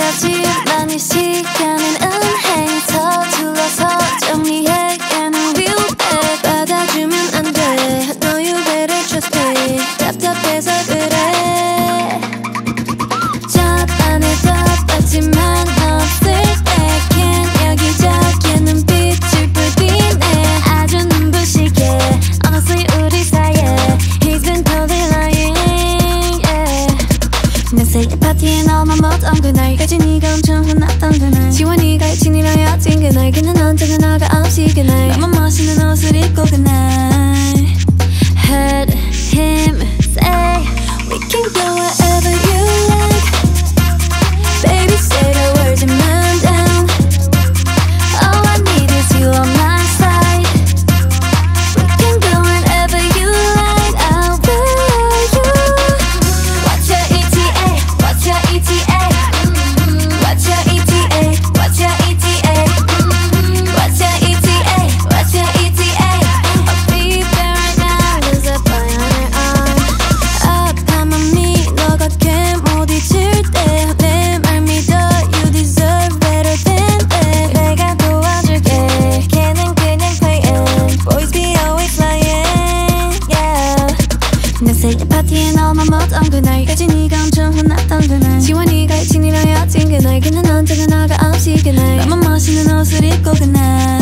I'll see let me see 내 생일 파티에 너만 못 온 그날 까지 네가 엄청 혼났던 그날 지원이가 일진이랑 헤어진 그날 그는 언제나 너가 없이 그날 나만 멋있는 내 생일 파티에 너만 못온 그날까지 네가 엄청 혼났던 그날. 지원이가 일진이랑 헤어진 그날. 그는 언제나 너가 없이 그날. 나만 멋있는 옷을 입고 그날